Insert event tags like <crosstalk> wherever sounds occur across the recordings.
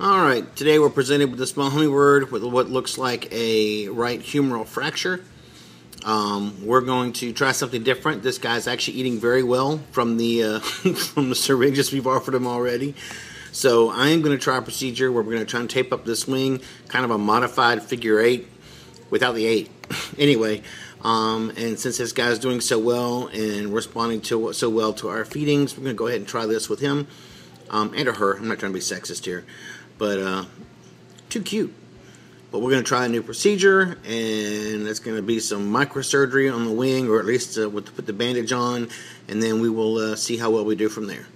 All right, today we're presented with a small hummingbird with what looks like a right humeral fracture. Um, we're going to try something different. This guy's actually eating very well from the uh, <laughs> from the syringes we've offered him already. So I am going to try a procedure where we're going to try and tape up this wing, kind of a modified figure eight without the eight. <laughs> anyway, um, and since this guy's doing so well and responding to so well to our feedings, we're going to go ahead and try this with him um, and or her. I'm not trying to be sexist here but uh, too cute. But we're going to try a new procedure, and it's going to be some microsurgery on the wing, or at least uh, with, put the bandage on, and then we will uh, see how well we do from there.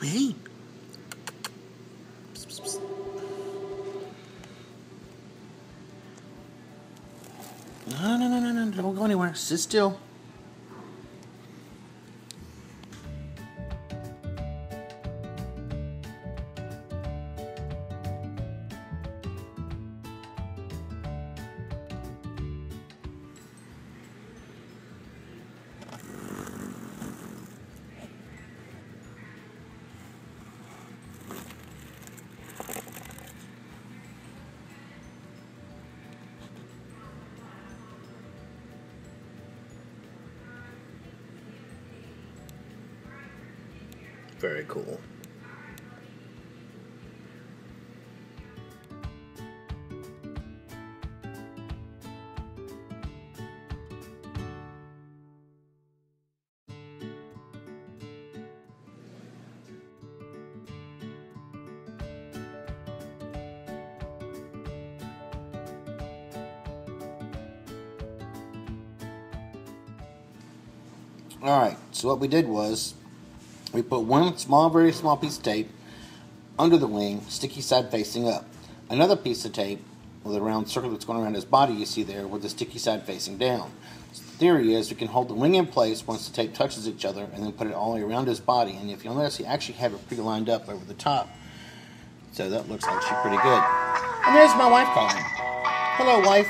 Hey. No, no, no, no, no. Don't go anywhere. Sit still. Very cool. All right, so what we did was we put one small, very small piece of tape under the wing, sticky side facing up. Another piece of tape with a round circle that's going around his body you see there with the sticky side facing down. So the theory is we can hold the wing in place once the tape touches each other and then put it all the way around his body. And if you'll notice, he actually had it pre-lined up over the top. So that looks actually pretty good. And there's my wife calling. Hello, wife.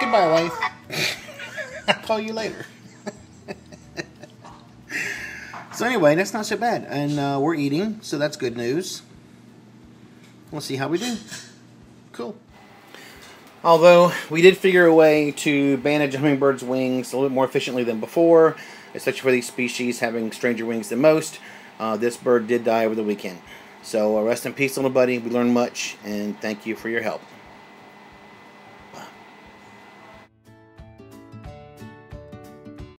Goodbye, wife. <laughs> I'll call you later. So anyway, that's not so bad, and uh, we're eating, so that's good news. We'll see how we do. Cool. Although we did figure a way to bandage hummingbird's wings a little more efficiently than before, especially for these species having stranger wings than most, uh, this bird did die over the weekend. So uh, rest in peace, little buddy. We learned much, and thank you for your help.